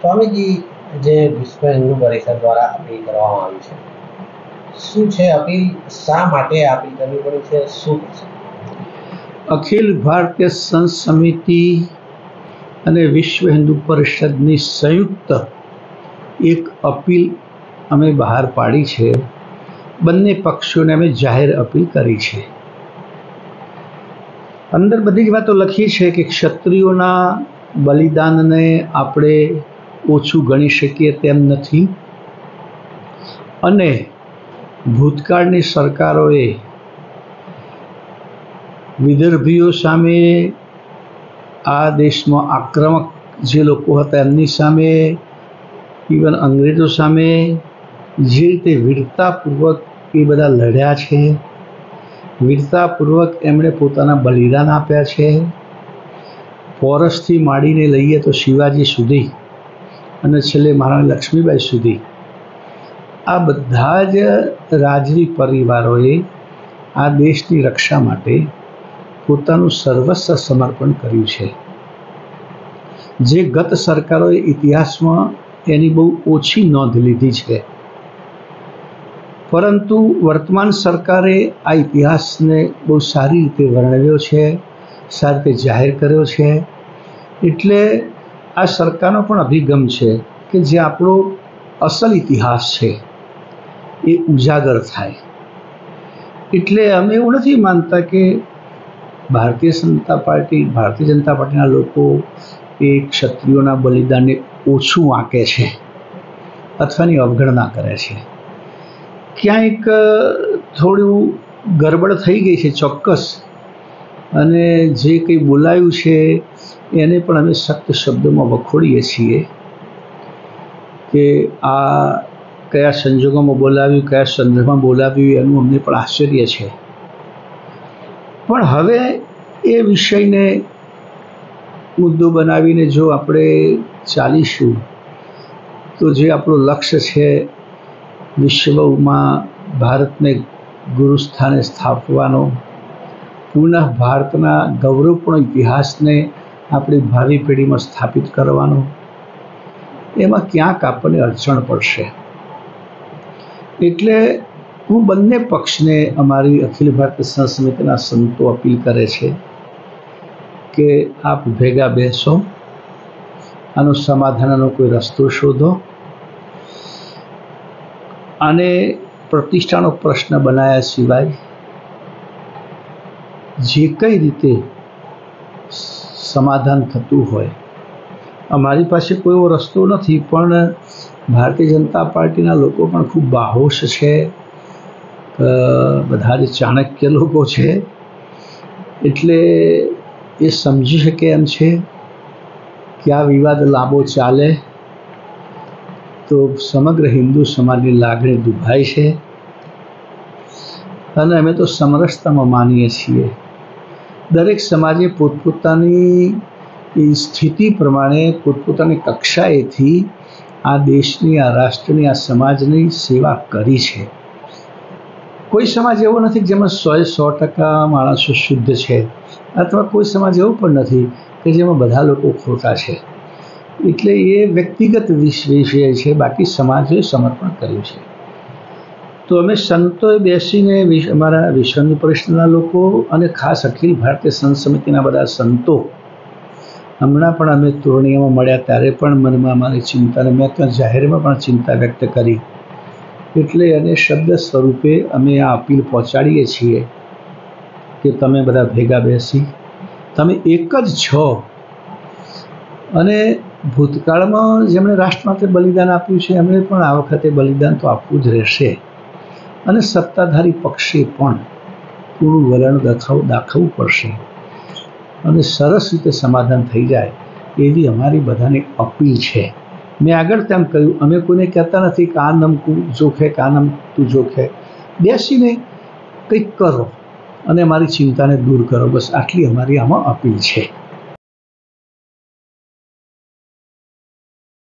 સ્વામીજી જે વિશ્વ હિન્દુ પરિષદ દ્વારા અપીલ કરવામાં આવી છે, શું છે અપીલ? શા માટે અપીલ કરવી પડી છે? શું અખિલ ભારતીય સંત સમિતિ અને વિશ્વ હિન્દુ પરિષદની સંયુક્ત એક અપીલ અમે બહાર પાડી છે. બંને પક્ષોને અમે જાહેર અપીલ કરી છે. અંદર બધી જ વાતો લખી છે કે ક્ષત્રિયોના બલિદાનને આપણે ઓછું ગણી શકીએ તેમ નથી. અને ભૂતકાળની સરકારોએ વિદર્ભીઓ સામે આ દેશમાં આક્રમક જે લોકો હતા એમની સામે ઇવન અંગ્રેજો સામે જે રીતે વીરતાપૂર્વક એ બધા લડ્યા છે, વીરતાપૂર્વક એમણે પોતાના બલિદાન આપ્યા છે. પોરસથી માંડીને લઈએ તો શિવાજી સુધી અને છેલ્લે મહારાણી લક્ષ્મીબાઈ સુધી. આ બધા જ રાજવી પરિવારોએ આ દેશની રક્ષા માટે પોતાનું સર્વસ્વ સમર્પણ કર્યું છે. જે ગત સરકારોએ ઇતિહાસમાં એની બહુ ઓછી નોંધ લીધી છે. પરંતુ વર્તમાન સરકારે આ ઇતિહાસને બહુ સારી રીતે વર્ણવ્યો છે, સારી રીતે જાહેર કર્યો છે. એટલે આ સરકારનો પણ અભિગમ છે કે જે આપણો અસલ ઇતિહાસ છે, એ ઉજાગર થાય. એટલે અમે એવું નથી માનતા કે ભારતીય જનતા પાર્ટી, ભારતીય જનતા પાર્ટીના લોકો એ ક્ષત્રિયોના બલિદાનને ઓછું આંકે છે અથવાની અવગણના કરે છે. ક્યાંક થોડું ગરબડ થઈ ગઈ છે ચોક્કસ અને જે કંઈ બોલાયું છે એને પણ અમે સખ્ત શબ્દોમાં વખોડીએ છીએ કે આ કયા સંજોગોમાં બોલાવ્યું, કયા સંદર્ભમાં બોલાવ્યું, એનું અમને પણ આશ્ચર્ય છે. પણ હવે એ વિષયને મુદ્દો બનાવીને જો આપણે ચાલીશું, તો જે આપણું લક્ષ્ય છે વિશ્વમાં ભારતને ગુરુસ્થાને સ્થાપવાનો, પુનઃ ભારતના ગૌરવપૂર્ણ ઇતિહાસને આપણી ભાવિ પેઢીમાં સ્થાપિત કરવાનો. એમાં ક્યાંક આપણને અડચણ પડશે. એટલે હું બંને પક્ષને અમારી અખિલ ભારતીય સંત સમિતિના સંતો અપીલ કરે છે કે આપ ભેગા બેસો, આનું સમાધાનનો કોઈ રસ્તો શોધો અને પ્રતિષ્ઠાનો પ્રશ્ન બનાવ્યા સિવાય જે કઈ રીતે સમાધાન થતું હોય. અમારી પાસે કોઈ એવો રસ્તો નથી, પણ ભારતીય જનતા પાર્ટીના લોકો પણ ખૂબ બાહોશ છે. બધા જ ચાણક્ય લોકો છે. એટલે એ સમજી શકે એમ છે કે આ વિવાદ લાંબો ચાલે. તો સમગ્ર હિન્દુ સમાજની લાગણી દુભાય છે. અને અમે તો સમરસતામાં માનીએ છીએ. દરેક સમાજે પોતપોતાની સ્થિતિ પ્રમાણે પોતપોતાની કક્ષાએથી આ દેશની, આ રાષ્ટ્રની, આ સમાજની સેવા કરી છે. કોઈ સમાજ એવો નથી જેમાં સો સો ટકા માણસો શુદ્ધ છે, અથવા કોઈ સમાજ એવો પણ નથી કે જેમાં બધા લોકો ખોટા છે. એટલે એ વ્યક્તિગત વિષય છે, બાકી સમાજે સમર્પણ કર્યું છે. તો અમે સંતોએ બેસીને અમારા વિશ્વની પરિષદના લોકો અને ખાસ અખિલ ભારતીય સંત સમિતિના બધા સંતો, હમણાં પણ અમે તોરણીયામાં મળ્યા ત્યારે પણ મનમાં અમારી ચિંતાને મેં ત્યાં જાહેરમાં પણ ચિંતા વ્યક્ત કરી. એટલે એને શબ્દ સ્વરૂપે અમે આ અપીલ પહોંચાડીએ છીએ કે તમે બધા ભેગા બેસી, તમે એક જ છો. અને ભૂતકાળમાં જેમણે રાષ્ટ્ર માટે બલિદાન આપ્યું છે, એમણે પણ આ વખતે બલિદાન તો આપવું જ રહેશે. અને સત્તાધારી પક્ષે પણ પૂરું વલણ દાખવ દાખવવું પડશે. અને સરસ રીતે સમાધાન થઈ જાય એવી અમારી બધાને અપીલ છે. મેં આગળ તેમ કહ્યું, અમે કોઈને કહેતા નથી કે આ જોખે, કે આ નમતું જોખે. બેસીને કંઈક કરો અને મારી ચિંતાને દૂર કરો. બસ આટલી અમારી આમાં અપીલ છે.